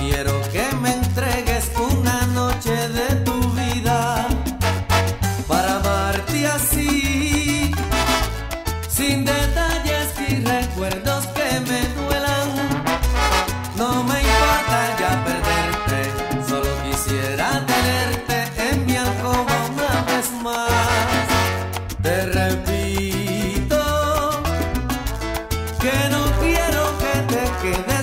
Quiero que me entregues una noche de tu vida para amarte así, sin detalles ni recuerdos que me duelan. No me importa ya perderte, solo quisiera tenerte en mi alcoba una vez más. Te repito que no quiero que te quedes.